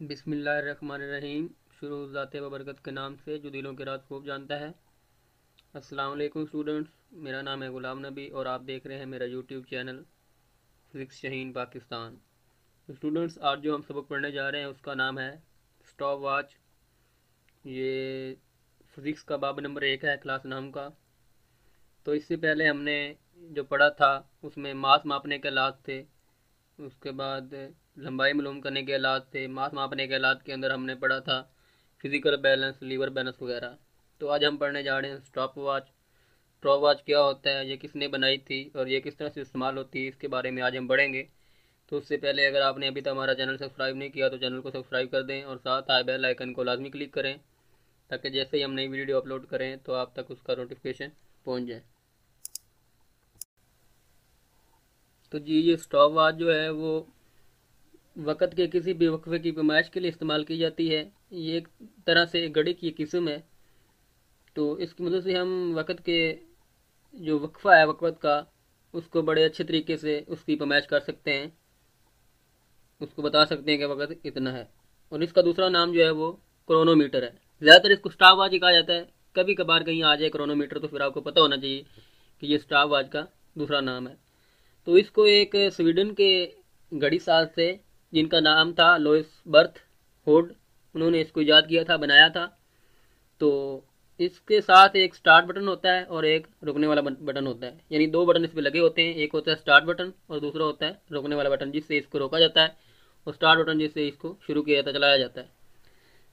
बिसमीम शुरू ज़ात बरकत के नाम से जो दिलों के रात खूब जानता है। अस्सलाम वालेकुम स्टूडेंट्स, मेरा नाम है गुलाम नबी और आप देख रहे हैं मेरा YouTube channel physics Shaheen Pakistan. तो स्टूडेंट्स, आज जो हम सबक पढ़ने जा रहे हैं, उसका नाम है स्टॉप वॉच। ये फिज़िक्स का बाब नंबर एक है क्लास नाम का। तो इससे पहले हमने जो पढ़ा था, उसमें मास मापने के लात थे। उसके बाद लंबाई मालूम करने के आलात थे, मास मापने के आलात के अंदर हमने पढ़ा था फ़िज़िकल बैलेंस लीवर बैलेंस वगैरह। तो आज हम पढ़ने जा रहे हैं स्टॉप वॉच स्टॉप वॉच क्या होता है, ये किसने बनाई थी और ये किस तरह से इस्तेमाल होती है, इसके बारे में आज हम पढ़ेंगे। तो उससे पहले अगर आपने अभी तक हमारा चैनल सब्सक्राइब नहीं किया तो चैनल को सब्सक्राइब कर दें और साथ आए बेल आइकन को लाजमी क्लिक करें, ताकि जैसे ही हम नई वीडियो अपलोड करें तो आप तक उसका नोटिफिकेशन पहुँच जाए। तो जी, ये स्टॉप वॉच जो है, वो वक़्त के किसी भी वक्फे की पैमाइश के लिए इस्तेमाल की जाती है। ये एक तरह से एक घड़ी की किस्म है। तो इसकी मदद से हम वक़्त के जो वक्फा है, वक़्त का, उसको बड़े अच्छे तरीके से उसकी पैमाइश कर सकते हैं। उसको बता सकते हैं कि वक़्त इतना है। और इसका दूसरा नाम जो है वो क्रोनोमीटर है। ज़्यादातर इसको स्टाफ वाच कहा जाता है। कभी कभार कहीं आ जाए क्रोनोमीटर तो फिर आपको पता होना चाहिए कि ये स्टाफ वाच का दूसरा नाम है। तो इसको एक स्वीडन के घड़ी साल से जिनका नाम था लोइस बर्थ होड, उन्होंने इसको ईजाद किया था, बनाया था। तो इसके साथ एक स्टार्ट बटन होता है और एक रुकने वाला बटन होता है। यानी दो बटन इस पर लगे होते हैं, एक होता है स्टार्ट बटन और दूसरा होता है रुकने वाला बटन जिससे इसको रोका जाता है। और स्टार्ट बटन जिससे इसको शुरू किया जाता, चलाया जाता है।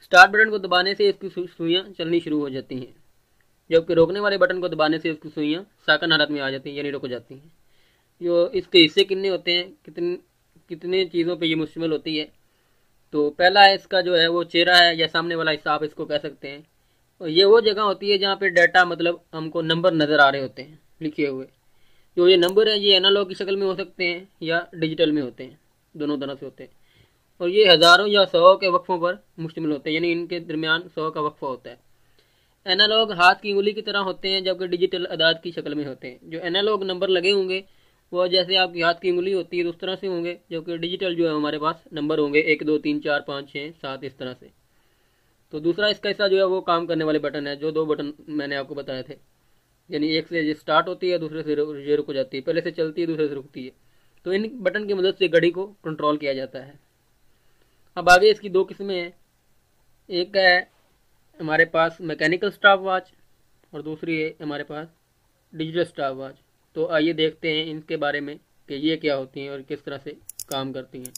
स्टार्ट बटन को दबाने से इसकी सुइयाँ चलनी शुरू हो जाती हैं। जबकि रोकने वाले बटन को दबाने से इसकी सुइयाँ साकन हालत में आ जाती हैं, यानी रुक जाती हैं। जो इसके हिस्से कितने होते हैं? कितने कितने चीज़ों पे ये मुश्तमिल होती है। तो पहला इसका जो है वो चेहरा है या सामने वाला हिस्सा आप इसको कह सकते हैं। और ये वो जगह होती है जहाँ पे डाटा मतलब हमको नंबर नज़र आ रहे होते हैं, लिखे हुए। जो ये नंबर है, ये एनालॉग की शक्ल में हो सकते हैं या डिजिटल में होते हैं, दोनों तरह से होते हैं। और ये हज़ारों या सौ के वक्फों पर मुश्तमिल होते हैं, यानी इनके दरमियान सौ का वक्फा होता है। एनालॉग हाथ की उंगली की तरह होते हैं, जबकि डिजिटल अदाद की शक्ल में होते हैं। जो एनालॉग नंबर लगे होंगे वो जैसे आपकी हाथ की उंगली होती है तो उस तरह से होंगे, जो कि डिजिटल जो है हमारे पास नंबर होंगे, एक, दो, तीन, चार, पाँच छः सात, इस तरह से। तो दूसरा इसका हिस्सा जो है वो काम करने वाले बटन है, जो दो बटन मैंने आपको बताए थे। यानी एक से स्टार्ट होती है, दूसरे से ये रुक जाती है, पहले से चलती है, दूसरे से रुकती है। तो इन बटन की मदद से घड़ी को कंट्रोल किया जाता है। अब आगे इसकी दो किस्में हैं। एक है हमारे पास मैकेनिकल स्टाफ वॉच और दूसरी है हमारे पास डिजिटल स्टाफ वॉच तो आइए देखते हैं इनके बारे में कि ये क्या होती हैं और किस तरह से काम करती हैं।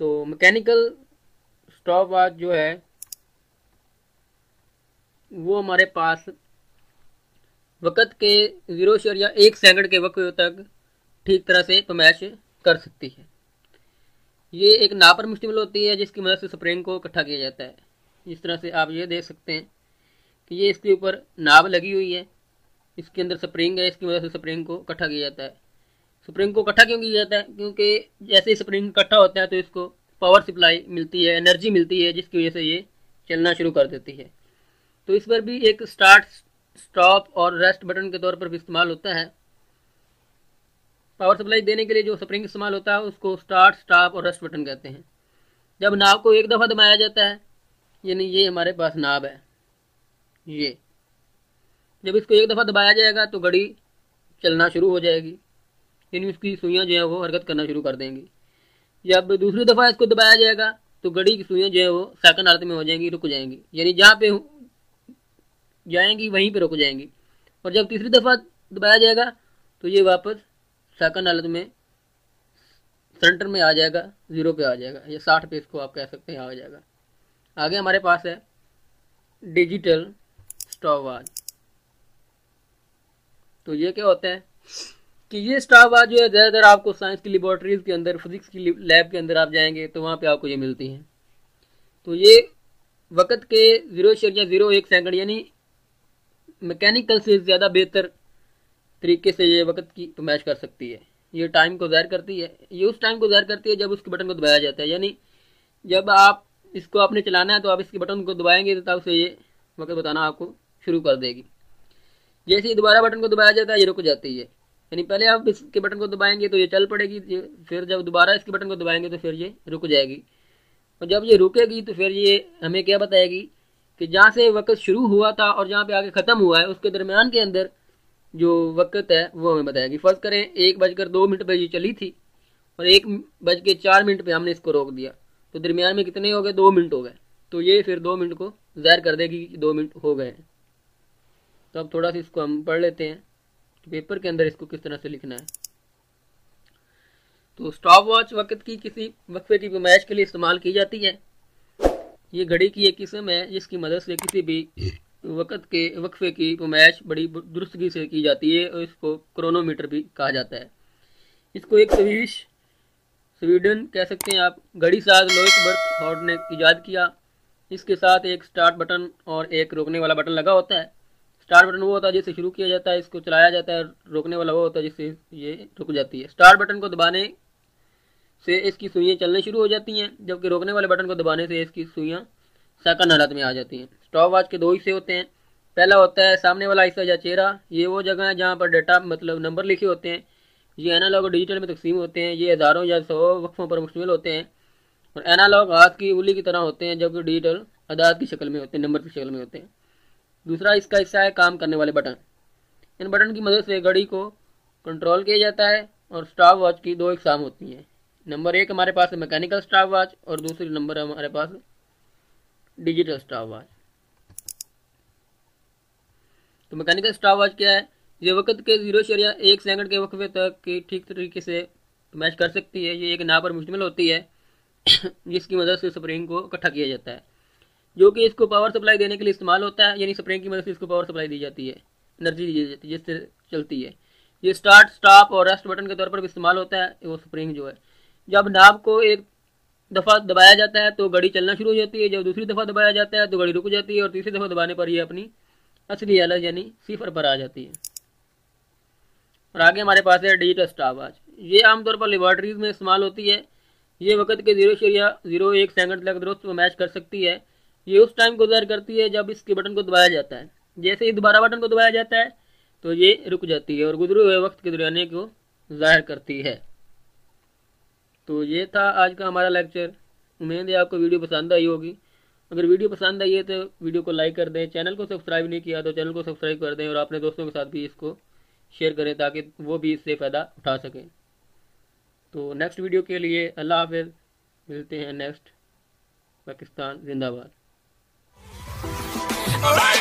तो मैकेनिकल स्टॉप वॉच जो है, वो हमारे पास वक़्त के ज़ीरो शेयर या एक सेकंड के वक्त तक ठीक तरह से पमैश कर सकती है। ये एक नाप पर मुश्तमिल होती है जिसकी मदद से स्प्रिंग को इकट्ठा किया जाता है। जिस तरह से आप ये देख सकते हैं कि ये इसके ऊपर नाब लगी हुई है। इसके अंदर स्प्रिंग है, इसकी वजह से स्प्रिंग को इकट्ठा किया जाता है। स्प्रिंग को इकट्ठा क्यों किया जाता है? क्योंकि जैसे ही स्प्रिंग इकट्ठा होता है तो इसको पावर सप्लाई मिलती है एनर्जी मिलती है, जिसकी वजह से ये चलना शुरू कर देती है। तो इस पर भी एक स्टार्ट स्टॉप और रेस्ट बटन के तौर पर भी इस्तेमाल होता है। पावर सप्लाई देने के लिए जो स्प्रिंग इस्तेमाल होता है, उसको स्टार्ट स्टॉप और रेस्ट बटन कहते हैं। जब नाव को एक दफ़ा दबाया जाता है, यानी ये हमारे पास नाव है। ये। जब इसको एक दफ़ा दबाया जाएगा तो घड़ी चलना शुरू हो जाएगी। यानी उसकी सुइयाँ जो है वो हरकत करना शुरू कर देंगी। जब दूसरी दफ़ा इसको दबाया जाएगा तो घड़ी की सुइयाँ जो है वो सेकंड हालत में हो जाएँगी, रुक जाएँगी। यानी जहाँ पे जाएँगी, वहीं पे रुक जाएँगी। और जब तीसरी दफ़ा दबाया जाएगा तो ये वापस सेकंड हालत में, सेंटर में आ जाएगा, ज़ीरो पे आ जाएगा। या साठ पे इसको आप कह सकते हैं, आ जाएगा। आगे हमारे पास है डिजिटल स्टॉप वॉच तो ये क्या होता है कि ये स्टाफ आज जो है, ज़्यादातर आपको साइंस की लेबॉर्ट्रीज के अंदर फिजिक्स की लैब के अंदर आप जाएँगे तो वहाँ पे आपको ये मिलती हैं। तो ये वक़्त के ज़ीरो शेयर या ज़ीरो एक सेकंड यानी मैकेनिकल से ज़्यादा बेहतर तरीके से ये वक्त की तो मैच कर सकती है। ये टाइम को ज़ाहिर करती है। ये उस टाइम को ज़ाहिर करती है जब उसके बटन को दबाया जाता है। यानी जब आप इसको आपने चलाना है तो आप इसके बटन को दबाएँगे तो तब से ये वक्त बताना आपको शुरू कर देगी। जैसे ही दोबारा बटन को दबाया जाता है, ये रुक जाती है। यानी पहले आप इसके बटन को दबाएँगे तो ये चल पड़ेगी फिर जब दोबारा इसके बटन को दबाएँगे तो फिर ये रुक जाएगी। और जब ये रुकेगी तो फिर ये हमें क्या बताएगी कि जहाँ से वक्त शुरू हुआ था और जहाँ पे आगे ख़त्म हुआ है, उसके दरमियान के अंदर जो वक्त है, वो हमें बताएगी। फ़र्ज़ करें, एक बजकर दो मिनट पर ये चली थी और एक बज के चार मिनट पर हमने इसको रोक दिया। तो दरमियान में कितने हो गए? दो मिनट हो गए। तो ये फिर दो मिनट को ज़ाहिर कर देगी कि दो मिनट हो गए हैं। तो अब थोड़ा सा इसको हम पढ़ लेते हैं कि पेपर के अंदर इसको किस तरह से लिखना है। तो स्टॉप वॉच वक्त की किसी वक्फे की पैमाइश के लिए इस्तेमाल की जाती है। ये घड़ी की एक किस्म है, जिसकी मदद से किसी भी वक्त के वक्फे की पैमाइश बड़ी दुरुस्तगी से की जाती है और इसको क्रोनोमीटर भी कहा जाता है। इसको एक स्वीश स्वीडन कह सकते हैं आप, घड़ी साज लोइस बर्थ हॉर्ड ने ईजाद किया। इसके साथ एक स्टार्ट बटन और एक रोकने वाला बटन लगा होता है। स्टार्ट बटन वो होता है जिससे शुरू किया जाता है, इसको चलाया जाता है, रोकने वाला वो होता है जिससे ये रुक जाती है। स्टार्ट बटन को दबाने से इसकी सुइयाँ चलने शुरू हो जाती हैं, जबकि रोकने वाले बटन को दबाने से इसकी सुइयाँ सेकंड हालत में आ जाती हैं। स्टॉप वॉच के दो हिस्से होते हैं। पहला होता है सामने वाला हिस्सा या चेहरा। ये वो जगह है जहाँ पर डाटा मतलब नंबर लिखे होते हैं। ये एनालॉग और डिजिटल में तकसीम होते हैं। ये हज़ारों या सौ वक्फों पर मुश्तमिल होते हैं और एनालॉग हाथ की उंगली की तरह होते हैं, जबकि डिजिटल अदाद की शक्ल में होते हैं, नंबर की शक्ल में होते हैं। दूसरा इसका हिस्सा है काम करने वाले बटन। इन बटन की मदद से घड़ी को कंट्रोल किया जाता है और स्टॉप वॉच की दो एग्ज़ाम होती हैं। नंबर एक हमारे पास मैकेनिकल स्टॉप वॉच और दूसरी नंबर हमारे पास डिजिटल स्टॉप वॉच तो मैकेनिकल स्टॉप वॉच क्या है? ये वक्त के ज़ीरो शरिया एक सेकंड के वक्फे तक की ठीक तरीके से मैच कर सकती है। ये एक ना पर मुश्तमिल होती है, जिसकी मदद से स्प्रिंग को इकट्ठा किया जाता है। जो कि इसको पावर सप्लाई देने के लिए इस्तेमाल होता है, यानी स्प्रिंग की मदद से इसको पावर सप्लाई दी जाती है एनर्जी दी जाती है, जिससे चलती है। ये स्टार्ट स्टॉप और रेस्ट बटन के तौर पर भी इस्तेमाल होता है, वो स्प्रिंग जो है। जब नाब को एक दफ़ा दबाया जाता है तो घड़ी चलना शुरू हो जाती है, जब दूसरी दफ़ा दबाया जाता है तो घड़ी रुक जाती है और तीसरी दफ़ा दबाने पर ये अपनी असली अलग यानी सिफर पर आ जाती है। और आगे हमारे पास है डिजिटल स्टॉप वॉच ये आमतौर पर लेबॉर्ट्रीज में इस्तेमाल होती है। ये वक्त के ज़ीरो शरिया ज़ीरो एक सेकंड तक दुरुस्त मैच कर सकती है। ये उस टाइम को ज़ाहिर करती है जब इसके बटन को दबाया जाता है। जैसे ही दोबारा बटन को दबाया जाता है तो ये रुक जाती है और गुजरे हुए वक्त के दौरान को ज़ाहिर करती है। तो ये था आज का हमारा लेक्चर उम्मीद है आपको वीडियो पसंद आई होगी। अगर वीडियो पसंद आई है तो वीडियो को लाइक कर दें। चैनल को सब्सक्राइब नहीं किया तो चैनल को सब्सक्राइब कर दें और अपने दोस्तों के साथ भी इसको शेयर करें ताकि वो भी इससे फ़ायदा उठा सकें। तो नेक्स्ट वीडियो के लिए अल्लाह हाफिज़। मिलते हैं नेक्स्ट पाकिस्तान जिंदाबाद। All right.